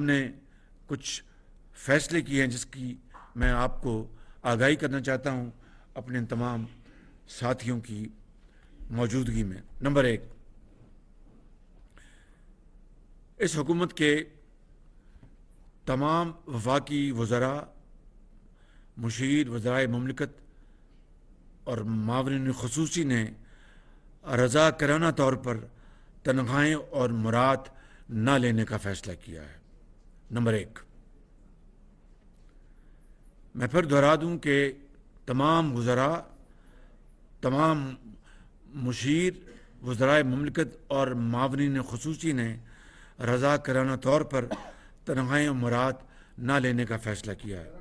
हमने कुछ फैसले किए हैं जिसकी मैं आपको आगाही करना चाहता हूँ अपने इन तमाम साथियों की मौजूदगी में। नंबर एक, इस हुकूमत के तमाम वफाकी वज़रा, मुशीर वज़रा ममलिकत और मावरिन खसूसी ने रजा कराना तौर पर तनख्वाहें और मुराद ना लेने का फ़ैसला किया है। नंबर एक। मैं फिर दोहरा दूँ कि तमाम गुज़रा तमाम मुशीर वज़रा ममलिकत और मावरीन खसूसी ने रजा कराना तौर पर तनहाई मुराद ना लेने का फ़ैसला किया है।